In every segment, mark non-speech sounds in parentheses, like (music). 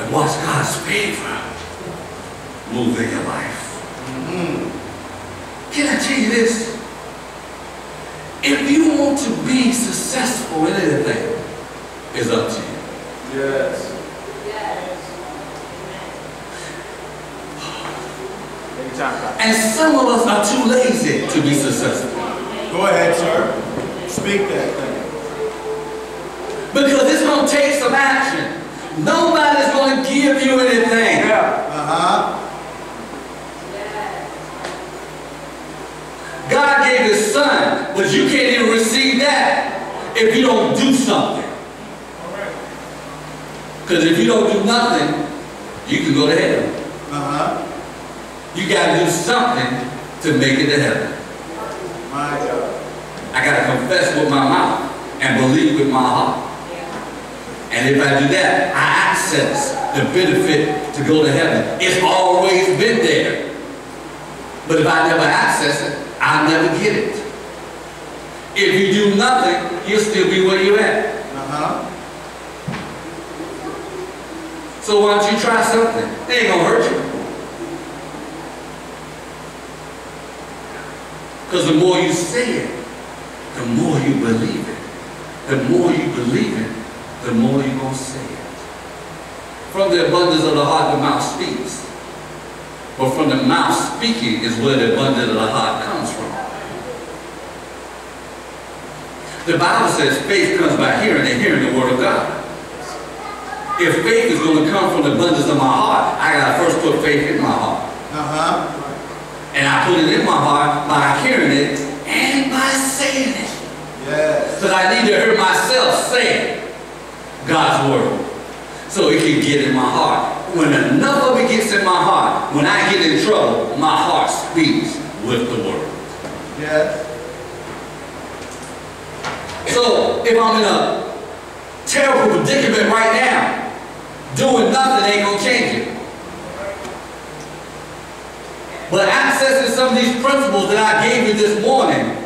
and watch God's favor move in your life. Mm-hmm. Can I tell you this? If you want to be successful in anything, it's up to you. Yes. Yes. And some of us are too lazy to be successful. Go ahead, sir. Speak that thing. Because it's going to take some action. Nobody's going to give you anything. Yeah. Uh-huh. God gave his son, but you can't even receive that if you don't do something. Because if you don't do nothing, you can go to hell. Uh-huh. You got to do something to make it to heaven. My God. I got to confess with my mouth and believe with my heart. And if I do that, I access the benefit to go to heaven. It's always been there. But if I never access it, I'll never get it. If you do nothing, you'll still be where you're at. Uh-huh. So why don't you try something? It ain't gonna hurt you. Because the more you say it, the more you believe it. The more you believe it, the more you're gonna say it. From the abundance of the heart, the mouth speaks. But from the mouth speaking is where the abundance of the heart comes from. The Bible says faith comes by hearing and hearing the word of God. If faith is going to come from the abundance of my heart, I got to first put faith in my heart. Uh-huh. And I put it in my heart by hearing it and by saying it. Yes. Because I need to hear myself say God's word so it can get in my heart. When enough of it gets in my heart, when I get in trouble, my heart speaks with the word. Yes. So if I'm in a terrible predicament right now, doing nothing ain't gonna change it. But accessing some of these principles that I gave you this morning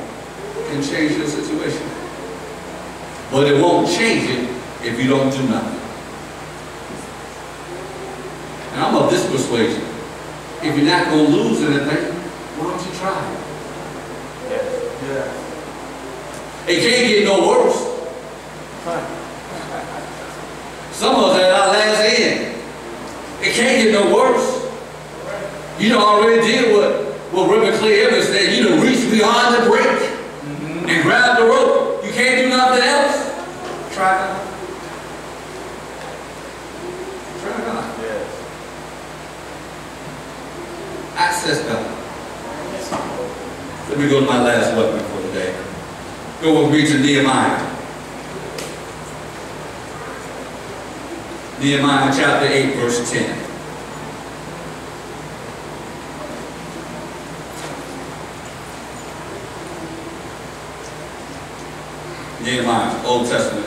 can change your situation. But it won't change it if you don't do nothing. And I'm of this persuasion. If you're not gonna lose anything, why don't you try it? Yes. It can't get no worse. Some of us at our last end. It can't get no worse. You done already did what, what Reverend Clay Evans said. You done reached beyond the break mm-hmm. and grab the rope. You can't do nothing else. Try God. Try God. Yes. Access God. Let me go to my last weapon for today. Go with me to Nehemiah. Nehemiah chapter 8, verse 10. Nehemiah, Old Testament.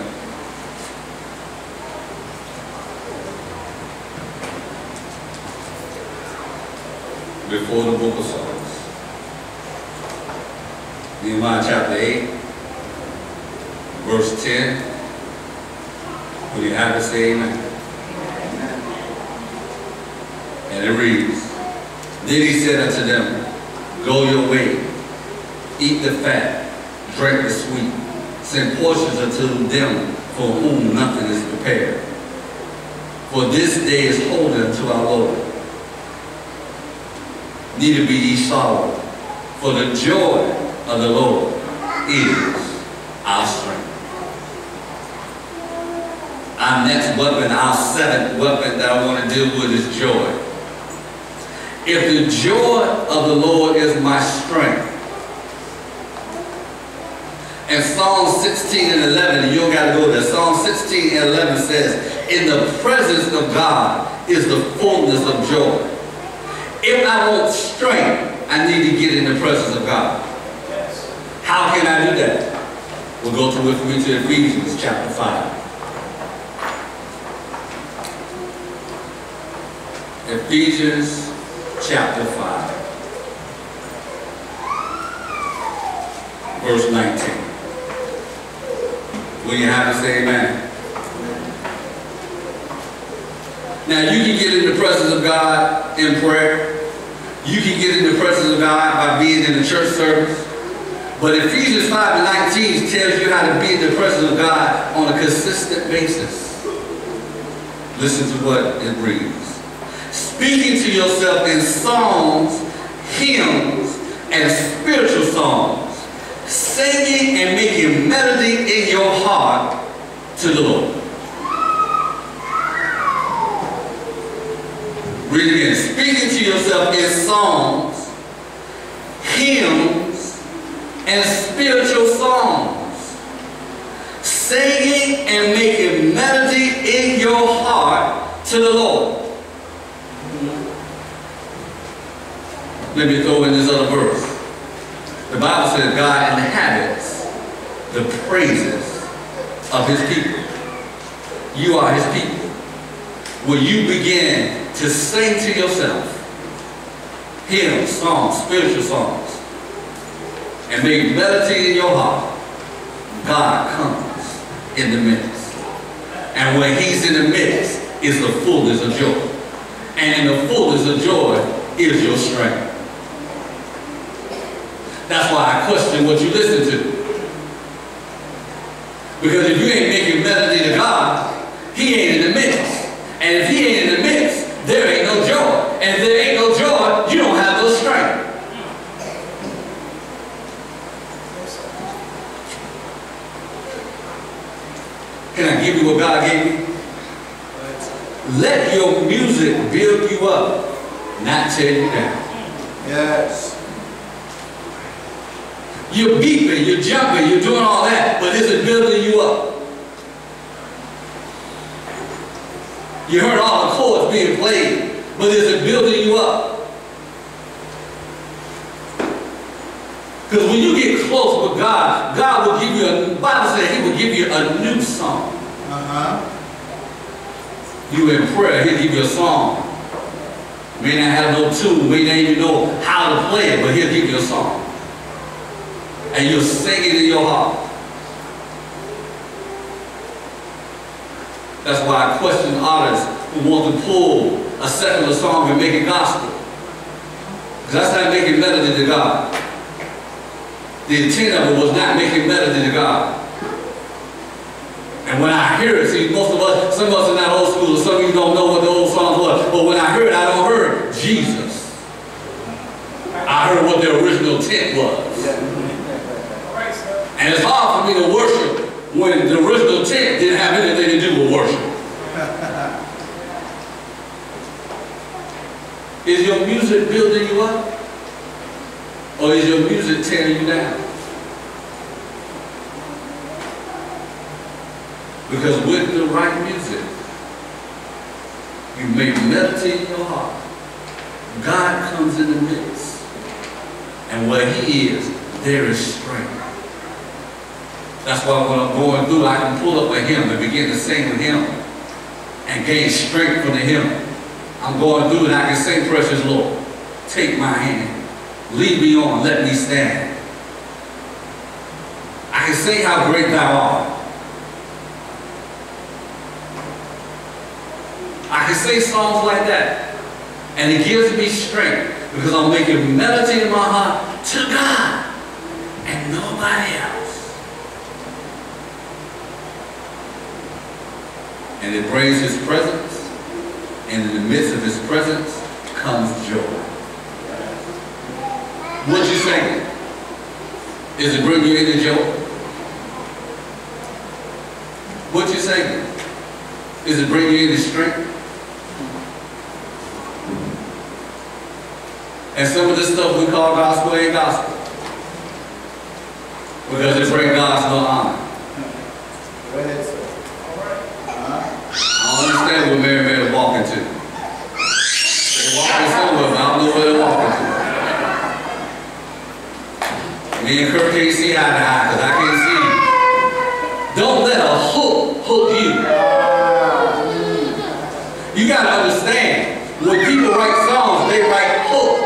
Before the book of Psalms. Nehemiah chapter 8, verse 10. When you have it, say amen. And it reads, Then he said unto them, Go your way, eat the fat, drink the sweet, send portions unto them for whom nothing is prepared. For this day is holy unto our Lord. Neither be ye sorrowed, for the joy of the Lord is our strength. Our next weapon, our seventh weapon that I want to deal with is joy. If the joy of the Lord is my strength, and Psalm 16 and 11, you don't got to go there. Psalm 16 and 11 says, In the presence of God is the fullness of joy. If I want strength, I need to get in the presence of God. How can I do that? We'll go to to Ephesians chapter 5. Ephesians chapter 5. Verse 19. Will you have to say amen? Now you can get in the presence of God in prayer. You can get in the presence of God by being in the church service. But Ephesians 5 and 19 tells you how to be in the presence of God on a consistent basis. Listen to what it reads. Speaking to yourself in songs, hymns, and spiritual songs, singing and making melody in your heart to the Lord. Read again. Speaking to yourself in songs, hymns, and spiritual songs. Singing and making melody in your heart to the Lord. Let me throw in this other verse. The Bible says God inhabits the praises of his people. You are his people. Will you begin to sing to yourself hymns, songs, spiritual songs, and make melody in your heart, God comes in the midst. And when he's in the midst is the fullness of joy. And in the fullness of joy is your strength. That's why I question what you listen to. Because if you ain't making melody to God, he ain't in the midst. And if he ain't in the midst, there ain't no joy. And if there ain't no joy, you don't have no strength. Can I give you what God gave me? Let your music build you up, not tear you down. Yes. You're beeping, you're jumping, you're doing all that, but is it building you up? You heard all the chords being played, but is it building you up? Because when you get close with God, God will give you a, Bible says he will give you a new song. Uh-huh. You in prayer, he'll give you a song. May not have no tune, may not even know how to play it, but he'll give you a song. And you'll sing it in your heart. That's why I question artists who want to pull a secular song and make it gospel. Because that's not making melody to God. The intent of it was not making melody to God. And when I hear it, see, most of us, some of us are not old school, some of you don't know what the old songs was. But when I heard it, I don't hear Jesus. I heard what the original intent was. And it's hard for me to worship when the original intent didn't have anything to do with worship. (laughs) Is your music building you up? Or is your music tearing you down? Because with the right music, you make melody in your heart. God comes in the midst. And where he is, there is strength. That's why when I'm going through, I can pull up a hymn and begin to sing with him and gain strength from the hymn. I'm going through and I can sing, precious Lord, take my hand, lead me on, let me stand. I can say how great thou art. I can say songs like that. And it gives me strength because I'm making melody in my heart to God and nobody else. And it brings his presence. And in the midst of his presence comes joy. What you singing? Is it bring you into joy? What you singing? Is it bring you into strength? And some of this stuff we call gospel ain't gospel. Because it brings God's no honor. Go ahead, sir. Uh-huh. I don't understand what Mary Mary is walking to. They're walking somewhere, but I don't know where they're walking to. Me and Kurt can't see eye to eye because I can't see you. Don't let a hook hook you. You got to understand, when people write songs, they write hooks.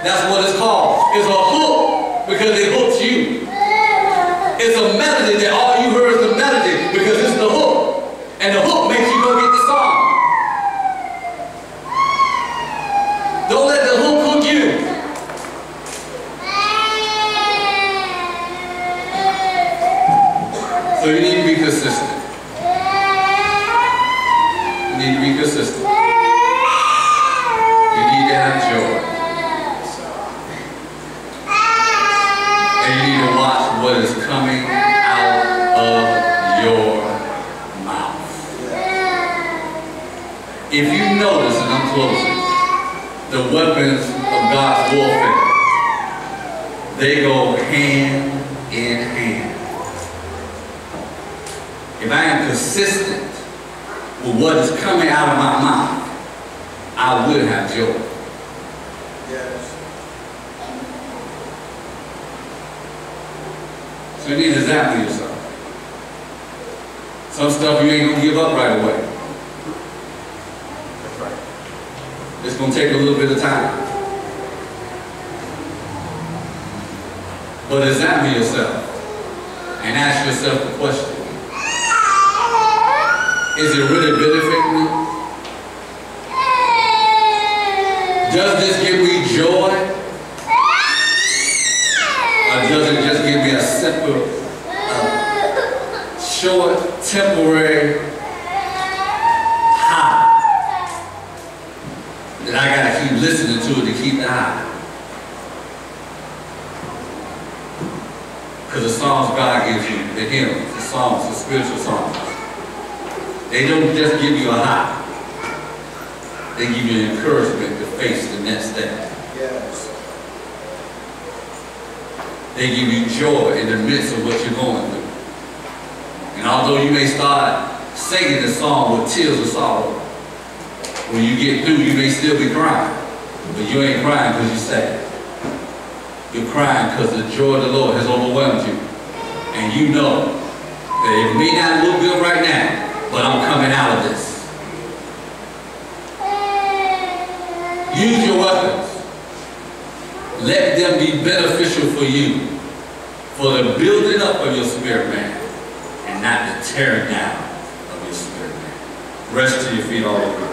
That's what it's called. It's a hook because it hooks you. It's a melody that all you heard is the melody because it's the hook. And the hook makes you go get the song. Keep it system. You need to have joy. And you need to watch what is coming out of your mouth. If you notice, and I'm closing, the weapons of God's warfare, they go hand in hand. If I am consistent with what is coming out of my mouth, I will have joy. Yes. So you need to examine yourself. Some stuff you ain't gonna give up right away. That's right. It's gonna take a little bit of time. But examine yourself and ask yourself the question. Is it really benefiting me? Does this give me joy? Or does it just give me a simple, uh, short, temporary high? That I gotta keep listening to it to keep the high. Because the songs God gives you, the hymns, the songs, the spiritual songs, they don't just give you a high. They give you encouragement to face the next day. Yes. They give you joy in the midst of what you're going through. And although you may start singing the song with tears of sorrow, when you get through, you may still be crying. But you ain't crying because you're sad. You're crying because the joy of the Lord has overwhelmed you. And you know that it may not look good right now, but I'm coming out of this. Use your weapons. Be beneficial for you, for the building up of your spirit man, and not the tearing down of your spirit man. Rest to your feet all over.